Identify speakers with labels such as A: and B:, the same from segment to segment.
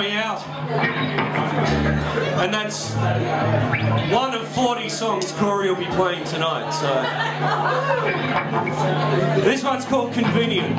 A: out. And that's one of 40 songs Corey will be playing tonight. So This one's called Convenient.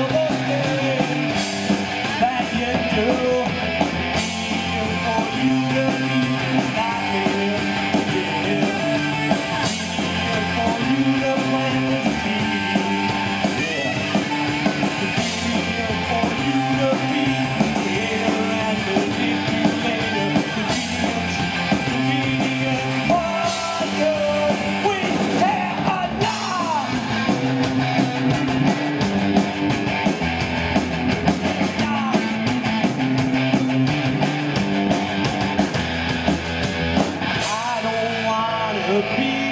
A: very much.